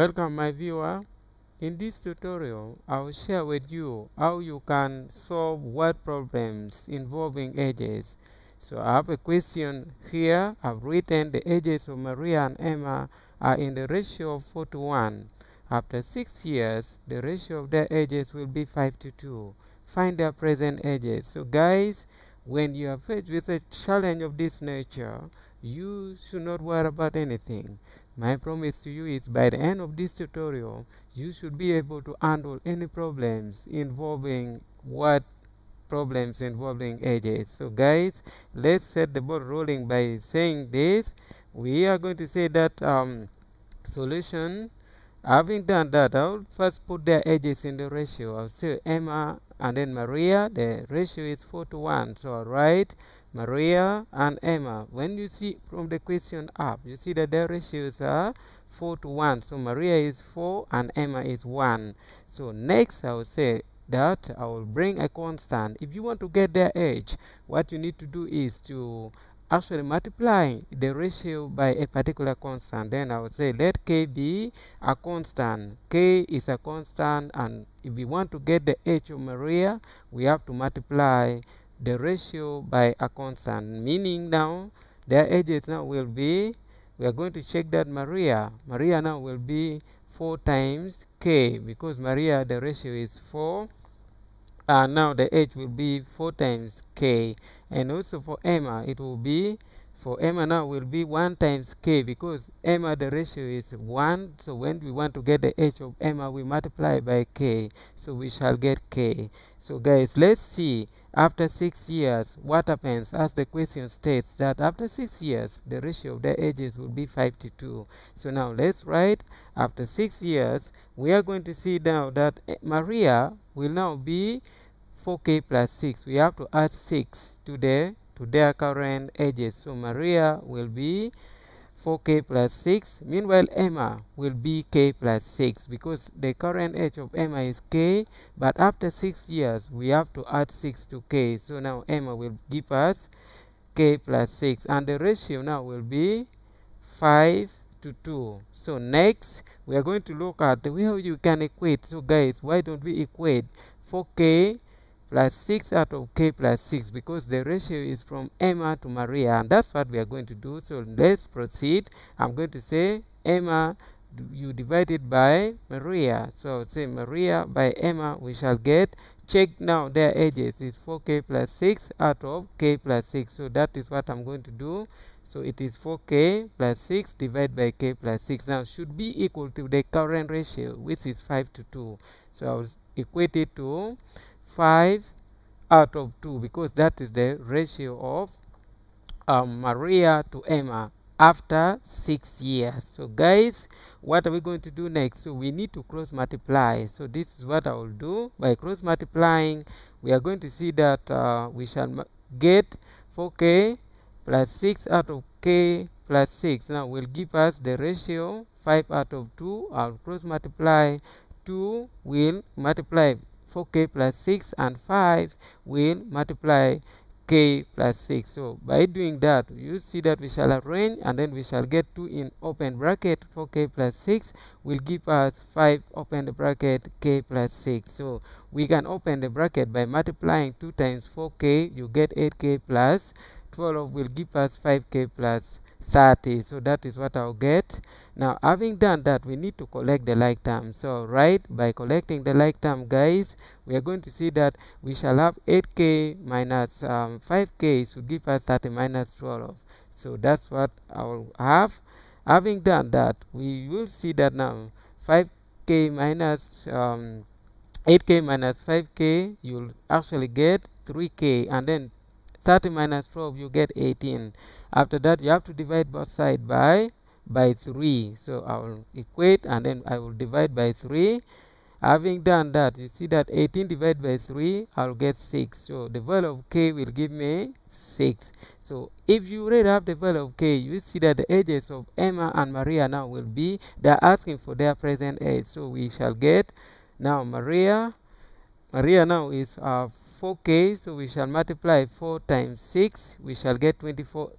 Welcome my viewer. In this tutorial, I will share with you how you can solve word problems involving ages. So I have a question here. I've written the ages of Maria and Emma are in the ratio of 4 to 1. After 6 years, the ratio of their ages will be 5 to 2. Find their present ages. So guys, when you are faced with a challenge of this nature, you should not worry about anything. My promise to you is by the end of this tutorial, you should be able to handle any problems involving what problems involving ages. So guys, let's set the ball rolling by saying this. We are going to say that um, solution. Having done that, I'll first put their ages in the ratio. I'll say Emma and then Maria. The ratio is 4 to 1. So I'll write Maria and Emma. When you see from the question up, you see that their ratios are 4 to 1. So Maria is 4 and Emma is 1. So next I will say that I will bring a constant. If you want to get their age, what you need to do is to actually multiplying the ratio by a particular constant. Then I would say let k be a constant. k is a constant and if we want to get the age of Maria, we have to multiply the ratio by a constant meaning now their ages now will be we are going to check that Maria Maria now will be 4 times k because Maria the ratio is 4 and now the age will be 4 times k and also for Emma it will be for Emma now will be 1 times k because Emma the ratio is 1 so when we want to get the age of Emma we multiply by k so we shall get k so guys let's see after six years, what happens? As the question states that after six years, the ratio of the ages will be 5 to 2. So now let's write after six years, we are going to see now that Maria will now be 4k plus 6. We have to add 6 to their, to their current ages. So Maria will be 4k plus 6. Meanwhile, Emma will be k plus 6 because the current age of Emma is k, but after 6 years, we have to add 6 to k. So now Emma will give us k plus 6, and the ratio now will be 5 to 2. So next, we are going to look at how you can equate. So guys, why don't we equate 4k plus 6 out of k plus 6 because the ratio is from Emma to Maria and that's what we are going to do. So let's proceed. I'm going to say Emma you divide it by Maria. So I would say Maria by Emma we shall get check now their edges is 4k plus 6 out of k plus 6. So that is what I'm going to do. So it is 4k plus 6 divided by k plus 6. Now should be equal to the current ratio which is 5 to 2. So I will equate it to 5 out of 2 because that is the ratio of um, Maria to Emma after 6 years. So guys, what are we going to do next? So we need to cross multiply. So this is what I will do. By cross multiplying, we are going to see that uh, we shall get 4k plus 6 out of k plus 6. Now will give us the ratio 5 out of 2. I'll cross multiply 2 will multiply 4k plus 6 and 5 will multiply k plus 6 so by doing that you see that we shall arrange and then we shall get 2 in open bracket. 4k plus 6 will give us 5 open the bracket k plus 6 so we can open the bracket by multiplying 2 times 4k you get 8k plus 12 will give us 5k plus 30 so that is what I'll get. Now having done that we need to collect the like term. So right by collecting the like term guys we are going to see that we shall have 8k minus um, 5k should give us 30 minus 12 so that's what I'll have. Having done that we will see that now 5k minus um, 8k minus 5k you'll actually get 3k and then 30 minus 12 you get 18 after that you have to divide both sides by by 3 so I will equate and then I will divide by 3 having done that you see that 18 divided by 3 I'll get 6 so the value of k will give me 6 so if you already have the value of k you see that the ages of Emma and Maria now will be they're asking for their present age. So we shall get now Maria Maria now is uh, 4k so we shall multiply 4 times 6 we shall get 24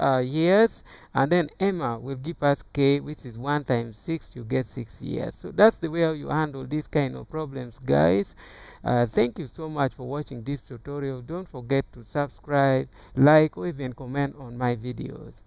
uh, years. And then Emma will give us K which is 1 times 6 you get 6 years. So that's the way you handle these kind of problems guys. Uh, thank you so much for watching this tutorial. Don't forget to subscribe like or even comment on my videos